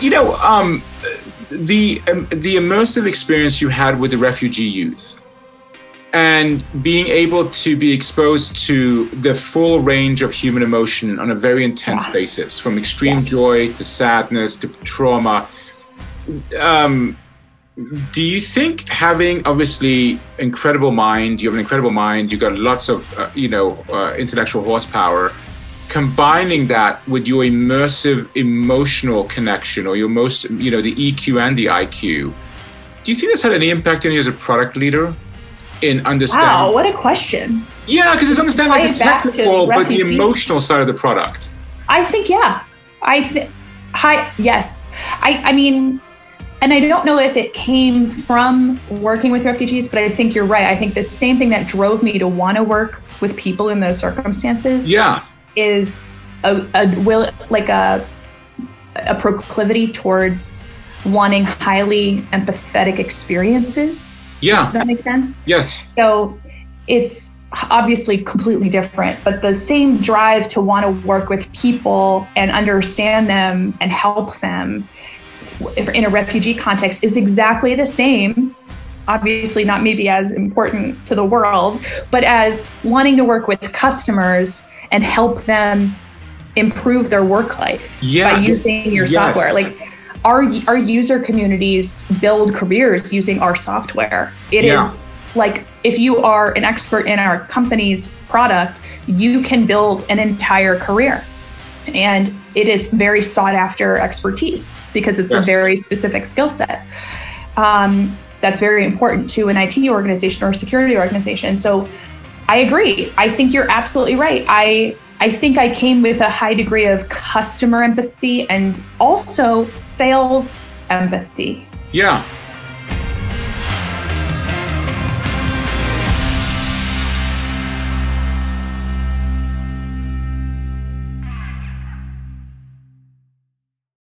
you know, um, the um, the immersive experience you had with the refugee youth, and being able to be exposed to the full range of human emotion on a very intense yeah. basis, from extreme yeah. joy to sadness to trauma. Um, do you think having obviously incredible mind, you have an incredible mind, you've got lots of uh, you know uh, intellectual horsepower combining that with your immersive emotional connection or your most you know the eq and the iq do you think this had any impact on you as a product leader in understanding? Wow what a question. Yeah because it's understanding like the technical but the emotional side of the product. I think yeah. I think hi yes. I i mean and I don't know if it came from working with refugees, but I think you're right. I think the same thing that drove me to want to work with people in those circumstances yeah is a, a will like a a proclivity towards wanting highly empathetic experiences. Yeah. Does that make sense? Yes. So it's obviously completely different, but the same drive to want to work with people and understand them and help them in a refugee context is exactly the same. Obviously, not maybe as important to the world, but as wanting to work with customers and help them improve their work life yeah. by using your yes. software. Like our our user communities build careers using our software. It yeah. is like if you are an expert in our company's product, you can build an entire career. And it is very sought after expertise because it's yes. a very specific skill set. Um, that's very important to an IT organization or a security organization. So I agree. I think you're absolutely right. I I think I came with a high degree of customer empathy and also sales empathy. Yeah.